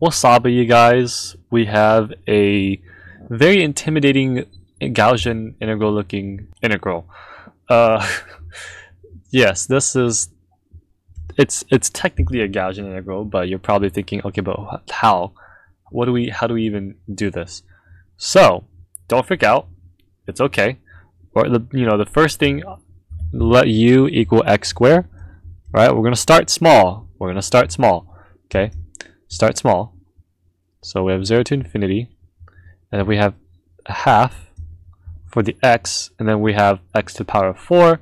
wasabi, you guys, we have a very intimidating Gaussian integral looking integral. Uh, yes, this is it's it's technically a Gaussian integral, but you're probably thinking, okay, but how? What do we? How do we even do this? So don't freak out. It's okay. Or the you know the first thing, let u equal x squared. Right? We're gonna start small. We're gonna start small. Okay, start small. So we have zero to infinity, and then we have a half for the x, and then we have x to the power of four,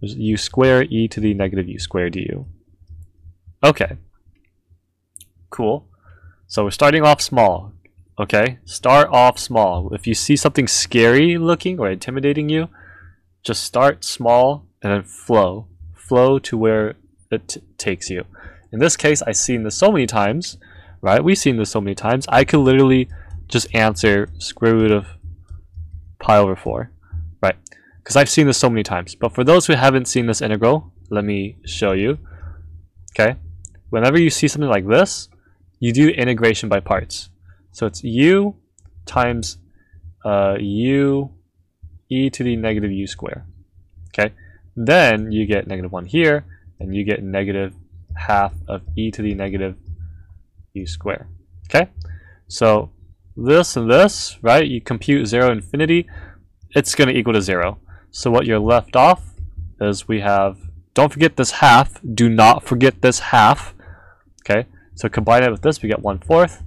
u squared e to the negative u squared du. Okay. Cool. So we're starting off small. Okay? Start off small. If you see something scary looking or intimidating you, just start small and then flow. Flow to where it takes you. In this case, I've seen this so many times, right? We've seen this so many times. I could literally just answer square root of pi over 4, right? Because I've seen this so many times. But for those who haven't seen this integral, let me show you. Okay? Whenever you see something like this, you do integration by parts. So it's u times uh, u e to the negative u square. Okay? Then you get negative 1 here, and you get negative half of e to the negative u square. Okay? So this and this, right? You compute 0 infinity, it's going to equal to 0. So what you're left off is we have, don't forget this half, do not forget this half, okay? So combine it with this, we get 1 fourth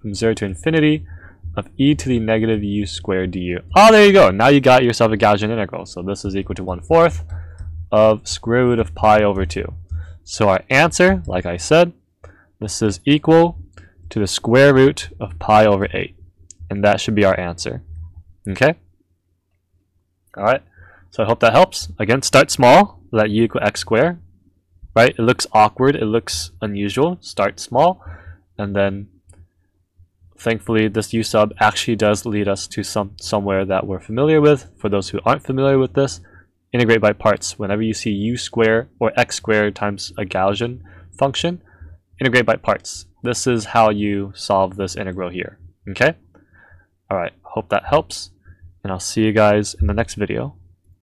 from 0 to infinity of e to the negative u squared du. Oh, there you go. Now you got yourself a Gaussian integral. So this is equal to 1 fourth of square root of pi over 2. So our answer, like I said, this is equal to the square root of pi over 8. And that should be our answer. Okay? Alright, so I hope that helps. Again, start small, let u equal x squared. Right? It looks awkward, it looks unusual. Start small, and then thankfully this u sub actually does lead us to some somewhere that we're familiar with. For those who aren't familiar with this, integrate by parts. Whenever you see u squared or x squared times a Gaussian function, integrate by parts. This is how you solve this integral here. Okay? Alright, hope that helps, and I'll see you guys in the next video.